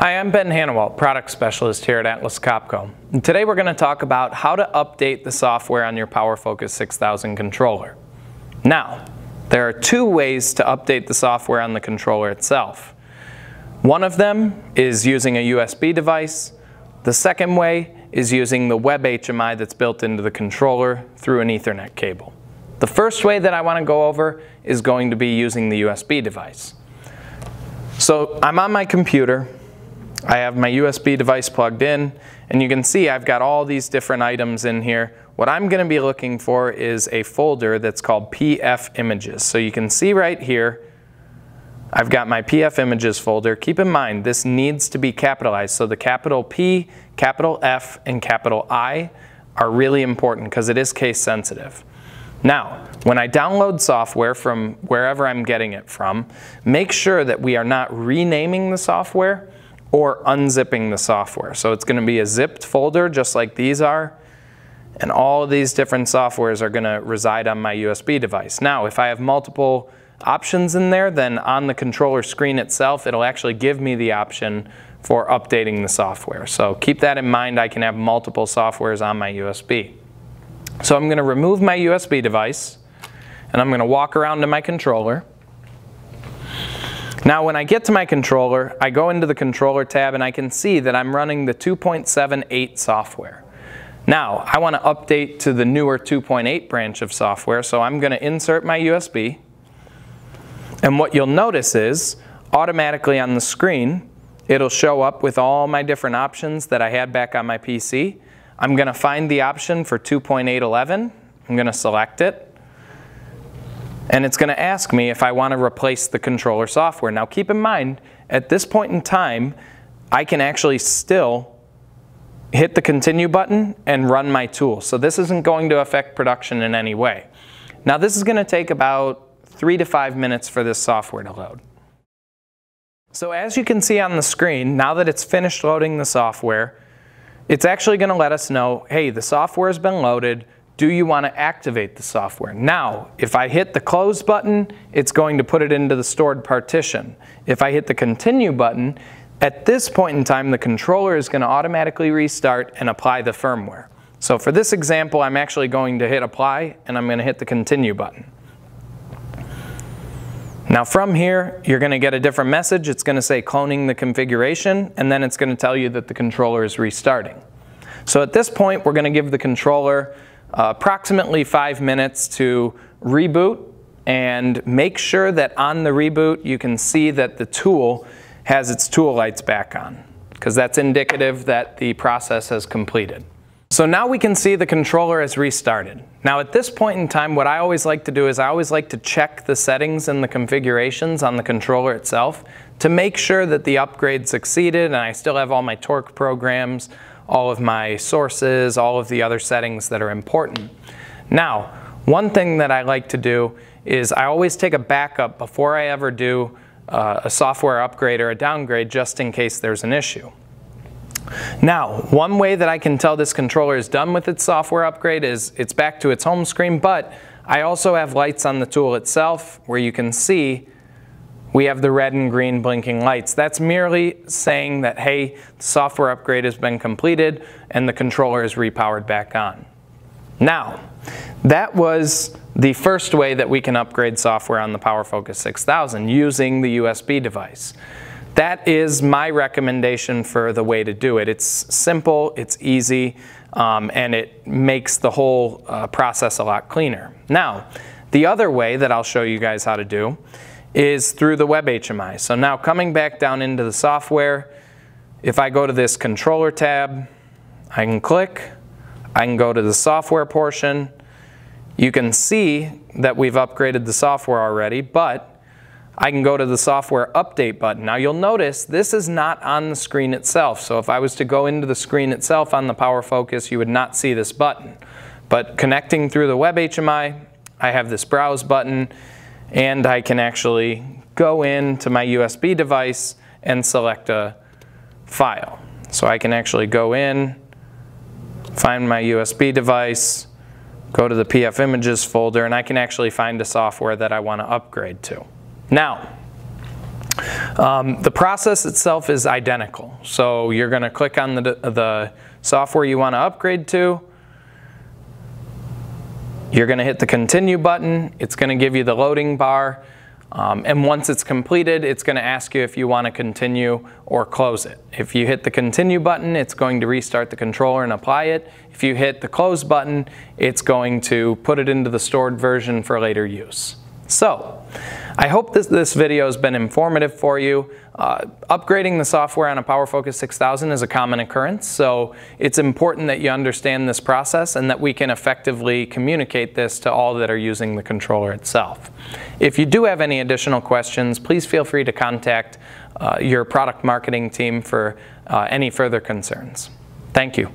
Hi, I'm Ben Hanawalt, Product Specialist here at Atlas Copco. And today we're going to talk about how to update the software on your PowerFocus 6000 controller. Now, there are two ways to update the software on the controller itself. One of them is using a USB device. The second way is using the web HMI that's built into the controller through an Ethernet cable. The first way that I want to go over is going to be using the USB device. So I'm on my computer, I have my USB device plugged in, and you can see I've got all these different items in here. What I'm going to be looking for is a folder that's called PF Images. So you can see right here, I've got my PF Images folder. Keep in mind, this needs to be capitalized. So the capital P, capital F, and capital I are really important because it is case sensitive. Now, when I download software from wherever I'm getting it from, make sure that we are not renaming the software or unzipping the software. So it's going to be a zipped folder just like these are. And all of these different softwares are going to reside on my USB device. Now, if I have multiple options in there, then on the controller screen itself, it'll actually give me the option for updating the software. So keep that in mind. I can have multiple softwares on my USB. So I'm going to remove my USB device, and I'm going to walk around to my controller. Now when I get to my controller, I go into the controller tab and I can see that I'm running the 2.78 software. Now, I want to update to the newer 2.8 branch of software, so I'm going to insert my USB. And what you'll notice is, automatically on the screen, it'll show up with all my different options that I had back on my PC. I'm going to find the option for 2.811. I'm going to select it and it's going to ask me if I want to replace the controller software. Now keep in mind, at this point in time, I can actually still hit the continue button and run my tool. So this isn't going to affect production in any way. Now this is going to take about three to five minutes for this software to load. So as you can see on the screen, now that it's finished loading the software, it's actually going to let us know, hey, the software has been loaded, do you want to activate the software? Now, if I hit the close button, it's going to put it into the stored partition. If I hit the continue button, at this point in time, the controller is going to automatically restart and apply the firmware. So for this example, I'm actually going to hit apply and I'm going to hit the continue button. Now from here, you're going to get a different message. It's going to say cloning the configuration, and then it's going to tell you that the controller is restarting. So at this point, we're going to give the controller approximately five minutes to reboot and make sure that on the reboot you can see that the tool has its tool lights back on because that's indicative that the process has completed. So now we can see the controller has restarted. Now at this point in time, what I always like to do is I always like to check the settings and the configurations on the controller itself to make sure that the upgrade succeeded and I still have all my torque programs, all of my sources, all of the other settings that are important. Now, one thing that I like to do is I always take a backup before I ever do uh, a software upgrade or a downgrade just in case there's an issue. Now, one way that I can tell this controller is done with its software upgrade is it's back to its home screen, but I also have lights on the tool itself where you can see we have the red and green blinking lights. That's merely saying that, hey, the software upgrade has been completed and the controller is repowered back on. Now, that was the first way that we can upgrade software on the PowerFocus 6000 using the USB device. That is my recommendation for the way to do it. It's simple, it's easy, um, and it makes the whole uh, process a lot cleaner. Now, the other way that I'll show you guys how to do is through the web HMI. So now coming back down into the software, if I go to this controller tab, I can click, I can go to the software portion. You can see that we've upgraded the software already, but I can go to the software update button. Now you'll notice this is not on the screen itself. So if I was to go into the screen itself on the PowerFocus, you would not see this button. But connecting through the web HMI, I have this browse button and I can actually go into my USB device and select a file. So I can actually go in, find my USB device, go to the PF images folder, and I can actually find a software that I want to upgrade to. Now, Um, the process itself is identical. So you're going to click on the, the software you want to upgrade to. You're going to hit the continue button. It's going to give you the loading bar. Um, and once it's completed, it's going to ask you if you want to continue or close it. If you hit the continue button, it's going to restart the controller and apply it. If you hit the close button, it's going to put it into the stored version for later use. So, I hope this, this video has been informative for you. Uh, upgrading the software on a PowerFocus 6000 is a common occurrence, so it's important that you understand this process and that we can effectively communicate this to all that are using the controller itself. If you do have any additional questions, please feel free to contact uh, your product marketing team for uh, any further concerns. Thank you.